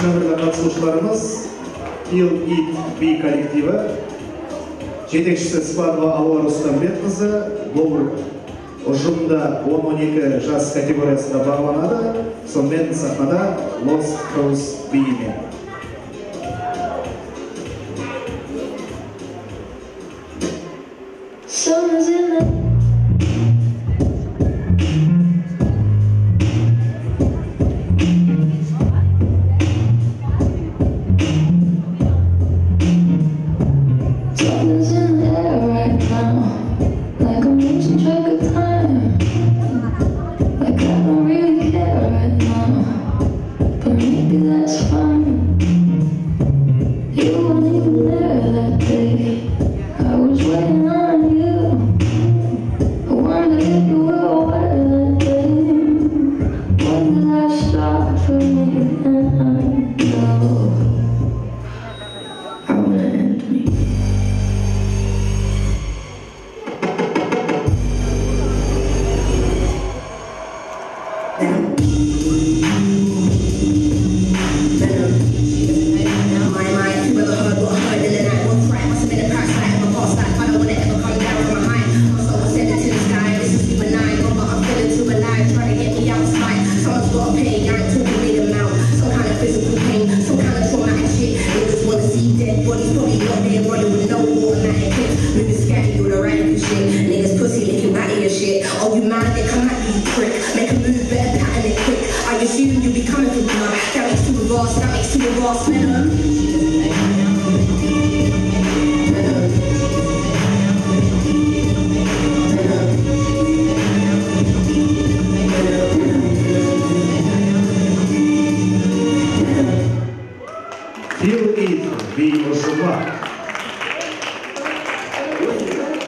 бірінші қатысушыларымыз ил ит би коллективі жетекшісі Спадова Алуа Рустамбетқызы бұл ұжымда 10-12 жас категориясында бағаланады. Сонымен сахнада лост кроус биімен Sun is in the Right now, like I'm time. Like I don't really care right now, shit. Oh, you mind it? Come at you prick. Make a move, better pattern it quick. I assume you'll be coming for blood. That makes you a raw, that makes a raw slim. Here is the